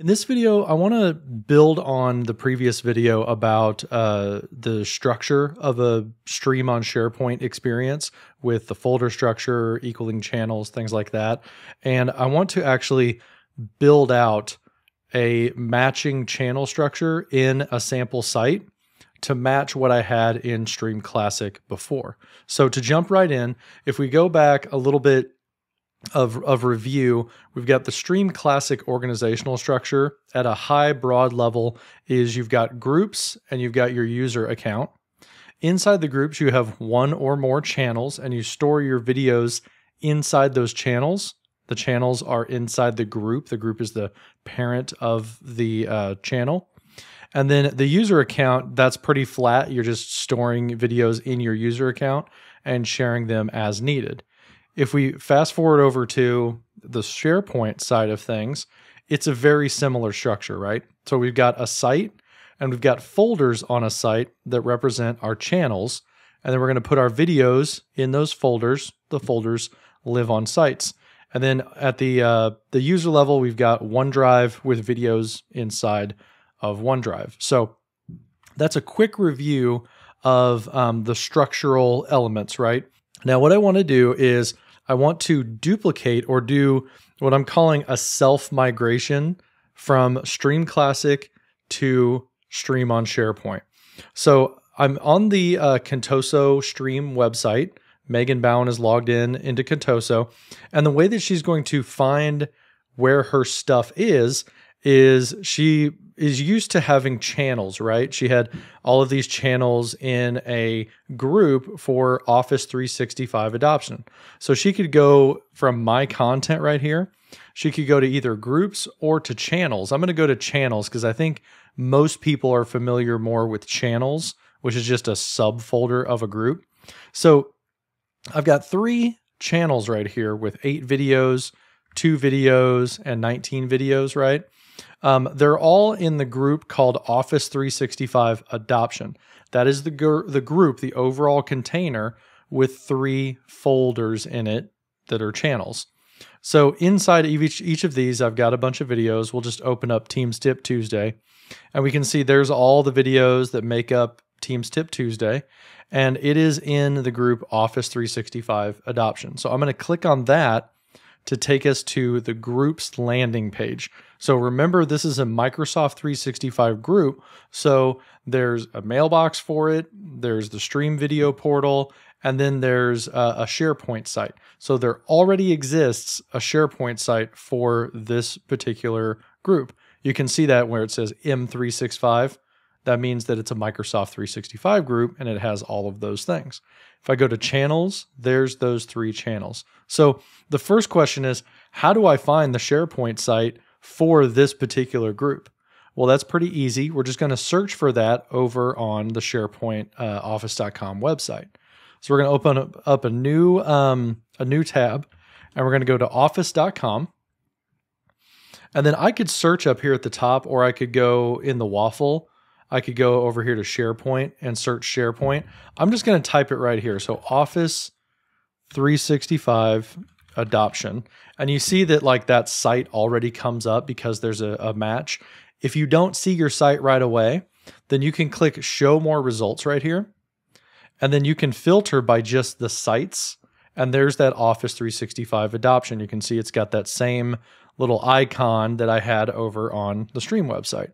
In this video, I want to build on the previous video about uh, the structure of a stream on SharePoint experience with the folder structure, equaling channels, things like that. And I want to actually build out a matching channel structure in a sample site to match what I had in Stream Classic before. So to jump right in, if we go back a little bit of, of review, we've got the Stream Classic organizational structure at a high, broad level is you've got groups and you've got your user account. Inside the groups, you have one or more channels and you store your videos inside those channels. The channels are inside the group. The group is the parent of the uh, channel. And then the user account, that's pretty flat. You're just storing videos in your user account and sharing them as needed. If we fast forward over to the SharePoint side of things, it's a very similar structure, right? So we've got a site and we've got folders on a site that represent our channels. And then we're going to put our videos in those folders. The folders live on sites. And then at the uh, the user level, we've got OneDrive with videos inside of OneDrive. So that's a quick review of um, the structural elements, right? Now, what I want to do is I want to duplicate or do what I'm calling a self migration from Stream Classic to Stream on SharePoint. So I'm on the uh, Contoso Stream website. Megan Bowen is logged in into Contoso. And the way that she's going to find where her stuff is, is she is used to having channels, right? She had all of these channels in a group for Office 365 adoption. So she could go from my content right here, she could go to either groups or to channels. I'm going to go to channels because I think most people are familiar more with channels, which is just a subfolder of a group. So I've got three channels right here with eight videos, two videos, and 19 videos, right? Um, they're all in the group called Office 365 Adoption. That is the, gr- the group, the overall container with three folders in it that are channels. So inside each, each of these, I've got a bunch of videos. We'll just open up Teams Tip Tuesday, and we can see there's all the videos that make up Teams Tip Tuesday, and it is in the group Office 365 Adoption. So I'm going to click on that to take us to the group's landing page. So remember, this is a Microsoft 365 group. So there's a mailbox for it, there's the stream video portal, and then there's a, SharePoint site. So there already exists a SharePoint site for this particular group. You can see that where it says M365. That means that it's a Microsoft 365 group and it has all of those things. If I go to channels, there's those three channels. So the first question is how do I find the SharePoint site for this particular group? Well, that's pretty easy. We're just going to search for that over on the SharePoint uh, Office.com website. So we're going to open up, up a new um, a new tab, and we're going to go to Office.com. And then I could search up here at the top, or I could go in the waffle. I could go over here to SharePoint and search SharePoint. I'm just going to type it right here. So Office 365 adoption. And you see that like that site already comes up because there's a, a match. If you don't see your site right away, then you can click show more results right here. And then you can filter by just the sites. And there's that Office 365 adoption. You can see it's got that same little icon that I had over on the Stream website.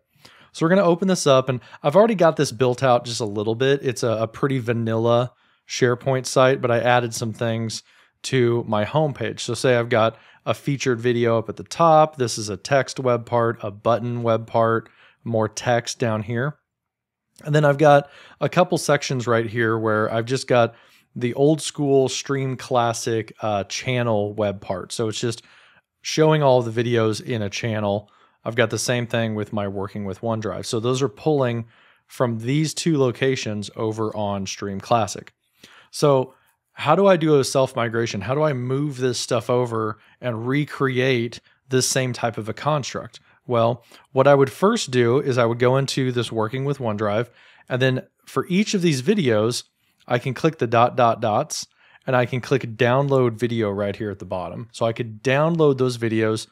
So we're going to open this up. And I've already got this built out just a little bit. It's a, a pretty vanilla SharePoint site, but I added some things to my homepage. So say I've got a featured video up at the top. This is a text web part, a button web part, more text down here. And then I've got a couple sections right here where I've just got the old school Stream Classic uh, channel web part. So it's just showing all the videos in a channel. I've got the same thing with my working with OneDrive. So those are pulling from these two locations over on Stream Classic. So how do I do a self migration? How do I move this stuff over and recreate this same type of a construct? Well, what I would first do is I would go into this working with OneDrive, and then for each of these videos, I can click the dot dot dots and I can click download video right here at the bottom. So I could download those videos,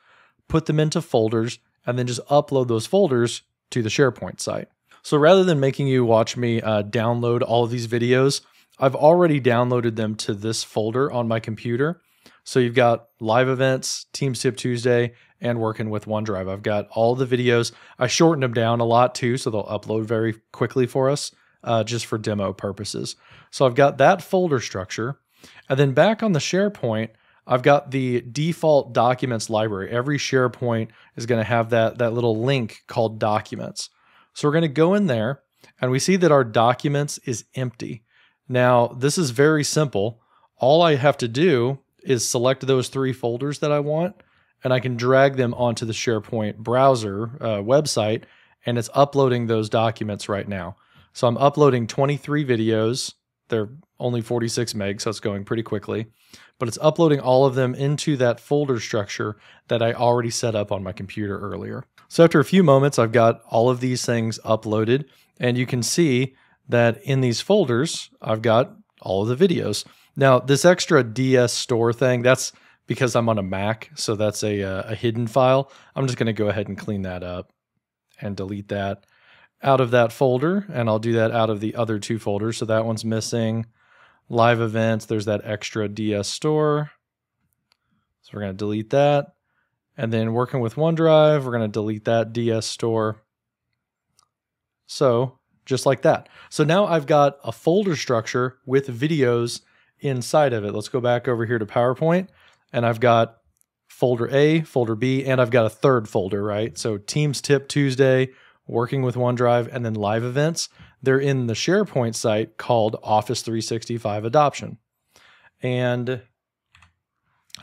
put them into folders, and then just upload those folders to the SharePoint site. So rather than making you watch me uh, download all of these videos, I've already downloaded them to this folder on my computer. So you've got live events, Teams Tip Tuesday, and working with OneDrive. I've got all the videos. I shortened them down a lot too, so they'll upload very quickly for us, uh, just for demo purposes. So I've got that folder structure. And then back on the SharePoint, I've got the default documents library. Every SharePoint is going to have that, that little link called documents. So we're going to go in there and we see that our documents is empty. Now, this is very simple. All I have to do is select those three folders that I want and I can drag them onto the SharePoint browser uh, website and it's uploading those documents right now. So I'm uploading 23 videos. They're only 46 meg, so it's going pretty quickly. But it's uploading all of them into that folder structure that I already set up on my computer earlier. So after a few moments, I've got all of these things uploaded, and you can see that in these folders, I've got all of the videos. Now, this extra DS store thing, that's because I'm on a Mac, so that's a, uh, a hidden file. I'm just going to go ahead and clean that up and delete that out of that folder, and I'll do that out of the other two folders. So that one's missing. Live events, there's that extra DS store. So we're going to delete that. And then working with OneDrive, we're going to delete that DS store. So just like that. So now I've got a folder structure with videos inside of it. Let's go back over here to PowerPoint and I've got folder A, folder B, and I've got a third folder, right? So Teams Tip Tuesday, working with OneDrive, and then live events. They're in the SharePoint site called Office 365 Adoption. And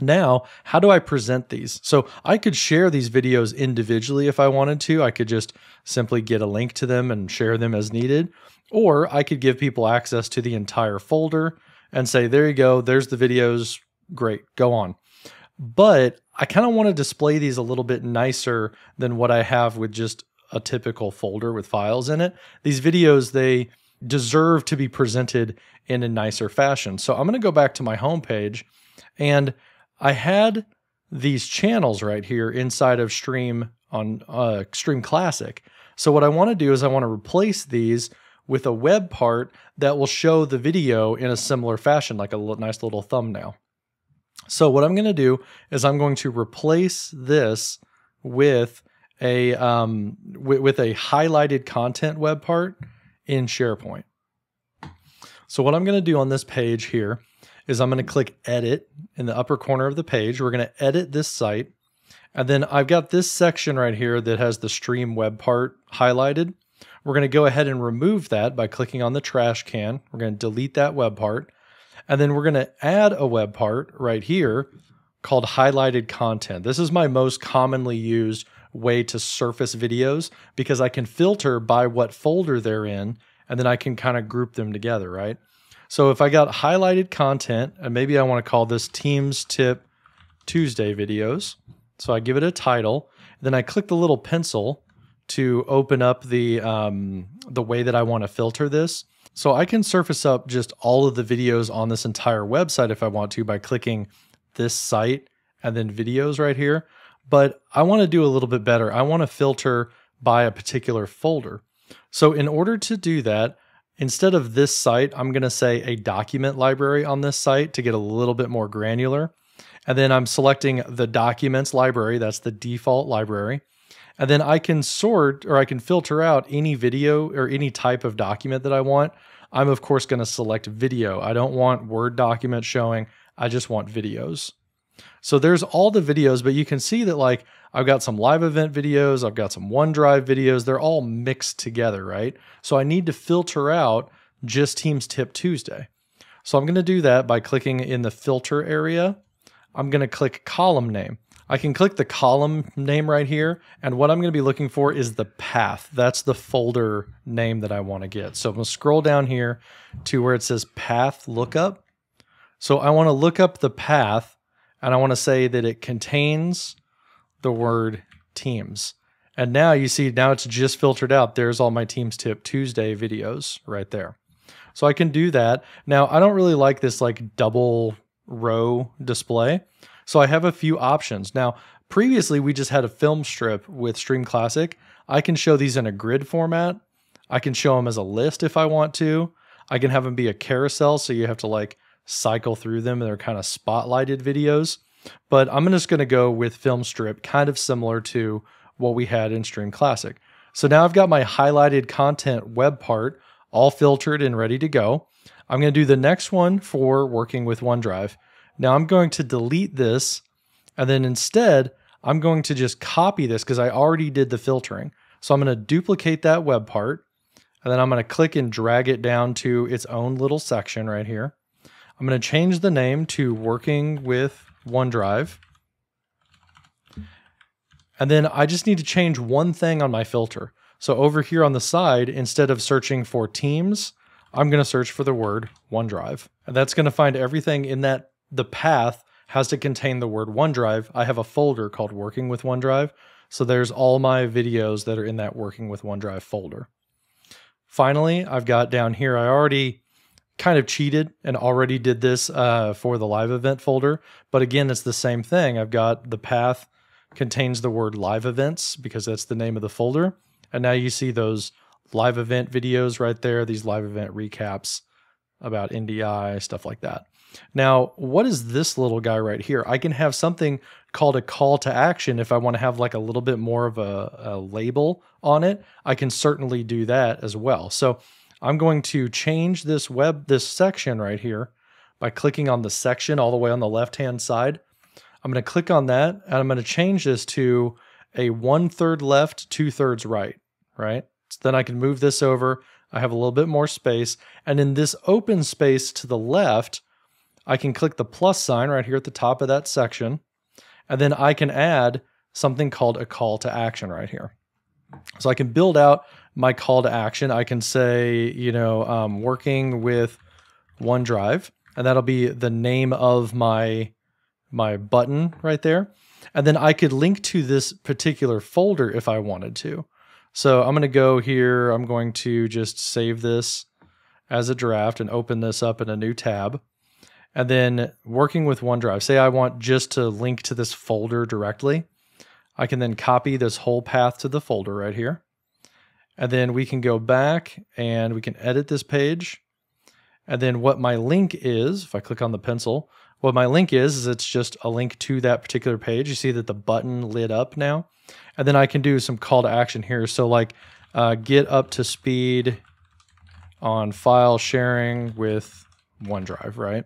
now, how do I present these? So I could share these videos individually if I wanted to. I could just simply get a link to them and share them as needed. Or I could give people access to the entire folder and say, there you go, there's the videos. Great, go on. But I kind of want to display these a little bit nicer than what I have with just a typical folder with files in it. These videos, they deserve to be presented in a nicer fashion. So I'm going to go back to my homepage and I had these channels right here inside of Stream on uh, Stream Classic. So what I want to do is I want to replace these with a web part that will show the video in a similar fashion, like a nice little thumbnail. So what I'm going to do is I'm going to replace this with a um, with, with a highlighted content web part in SharePoint. So what I'm going to do on this page here is I'm going to click edit in the upper corner of the page. We're going to edit this site. And then I've got this section right here that has the stream web part highlighted. We're going to go ahead and remove that by clicking on the trash can. We're going to delete that web part. And then we're going to add a web part right here called highlighted content. This is my most commonly used way to surface videos because I can filter by what folder they're in and then I can kind of group them together, right? So if I got highlighted content, and maybe I want to call this Teams Tip Tuesday videos. So I give it a title, then I click the little pencil to open up the um, the way that I want to filter this. So I can surface up just all of the videos on this entire website if I want to by clicking this site and then videos right here. But I want to do a little bit better. I want to filter by a particular folder. So in order to do that, Instead of this site, I'm going to say a document library on this site to get a little bit more granular. And then I'm selecting the documents library. That's the default library. And then I can sort or I can filter out any video or any type of document that I want. I'm of course going to select video. I don't want Word document showing. I just want videos. So there's all the videos, but you can see that like I've got some live event videos, I've got some OneDrive videos, they're all mixed together, right? So I need to filter out just Teams Tip Tuesday. So I'm going to do that by clicking in the filter area. I'm going to click column name. I can click the column name right here. And what I'm going to be looking for is the path. That's the folder name that I want to get. So I'm going to scroll down here to where it says path lookup. So I want to look up the path and I want to say that it contains the word teams. And now you see, now it's just filtered out. There's all my Teams Tip Tuesday videos right there. So I can do that. Now, I don't really like this like double row display. So I have a few options. Now, previously we just had a film strip with Stream Classic. I can show these in a grid format. I can show them as a list if I want to. I can have them be a carousel, so you have to like cycle through them they're kind of spotlighted videos. But I'm just going to go with film strip, kind of similar to what we had in Stream Classic. So now I've got my highlighted content web part all filtered and ready to go. I'm going to do the next one for working with OneDrive. Now I'm going to delete this and then instead I'm going to just copy this because I already did the filtering. So I'm going to duplicate that web part and then I'm going to click and drag it down to its own little section right here. I'm going to change the name to working with OneDrive. And then I just need to change one thing on my filter. So over here on the side, instead of searching for Teams, I'm going to search for the word OneDrive. And that's going to find everything in that the path has to contain the word OneDrive. I have a folder called Working with OneDrive. So there's all my videos that are in that Working with OneDrive folder. Finally, I've got down here, I already kind of cheated and already did this uh, for the live event folder. But again, it's the same thing. I've got the path contains the word live events because that's the name of the folder. And now you see those live event videos right there, these live event recaps about NDI, stuff like that. Now, what is this little guy right here? I can have something called a call to action if I want to have like a little bit more of a, a label on it. I can certainly do that as well. So I'm going to change this web, this section right here by clicking on the section all the way on the left-hand side. I'm going to click on that and I'm going to change this to a one third left, two thirds right, right? So then I can move this over. I have a little bit more space. And in this open space to the left, I can click the plus sign right here at the top of that section. And then I can add something called a call to action right here. So I can build out my call to action. I can say, you know, um, working with OneDrive, and that'll be the name of my my button right there. And then I could link to this particular folder if I wanted to. So I'm going to go here. I'm going to just save this as a draft and open this up in a new tab. And then working with OneDrive, say I want just to link to this folder directly. I can then copy this whole path to the folder right here. And then we can go back and we can edit this page. And then what my link is, if I click on the pencil, what my link is, is it's just a link to that particular page. You see that the button lit up now. And then I can do some call to action here. So like uh, get up to speed on file sharing with OneDrive, right?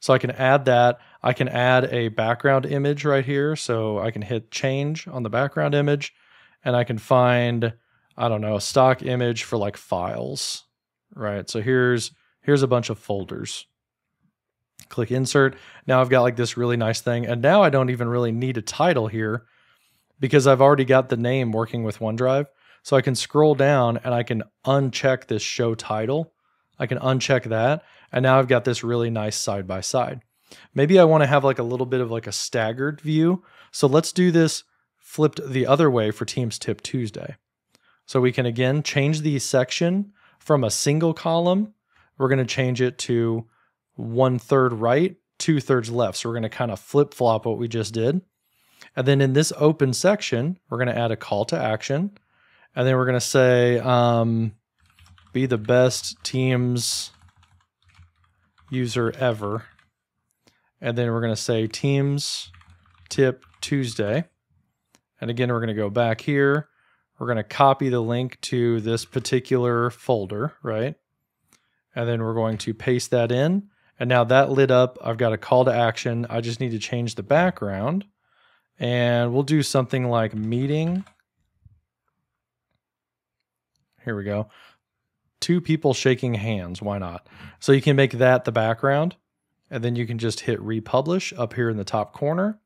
So I can add that. I can add a background image right here. So I can hit change on the background image and I can find, I don't know, a stock image for like files, right? So here's, here's a bunch of folders. Click insert. Now I've got like this really nice thing. And now I don't even really need a title here because I've already got the name working with OneDrive. So I can scroll down and I can uncheck this show title. I can uncheck that. And now I've got this really nice side by side. Maybe I want to have like a little bit of like a staggered view. So let's do this flipped the other way for Teams Tip Tuesday. So we can again change the section from a single column. We're going to change it to one third right, two thirds left. So we're going to kind of flip flop what we just did. And then in this open section, we're going to add a call to action. And then we're going to say, um, be the best Teams user ever. And then we're going to say Teams tip Tuesday. And again, we're going to go back here. We're going to copy the link to this particular folder, right? And then we're going to paste that in. And now that lit up, I've got a call to action. I just need to change the background. And we'll do something like meeting. Here we go. Two people shaking hands. Why not? So you can make that the background. And then you can just hit republish up here in the top corner.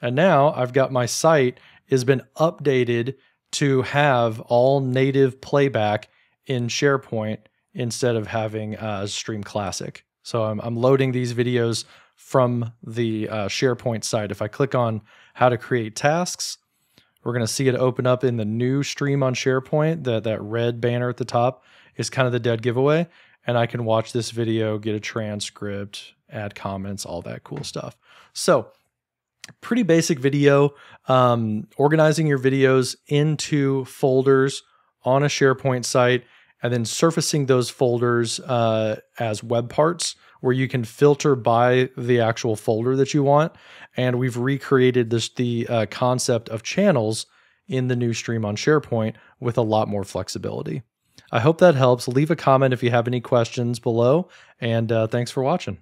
And now I've got my site has been updated to have all native playback in SharePoint instead of having uh, Stream Classic. So I'm, I'm loading these videos from the uh, SharePoint site. If I click on how to create tasks, we're going to see it open up in the new stream on SharePoint. That that red banner at the top is kind of the dead giveaway, and I can watch this video, get a transcript, add comments, all that cool stuff. So pretty basic video, um, organizing your videos into folders on a SharePoint site, and then surfacing those folders uh, as web parts where you can filter by the actual folder that you want. And we've recreated this the uh, concept of channels in the new stream on SharePoint with a lot more flexibility. I hope that helps. Leave a comment if you have any questions below, and uh, thanks for watching.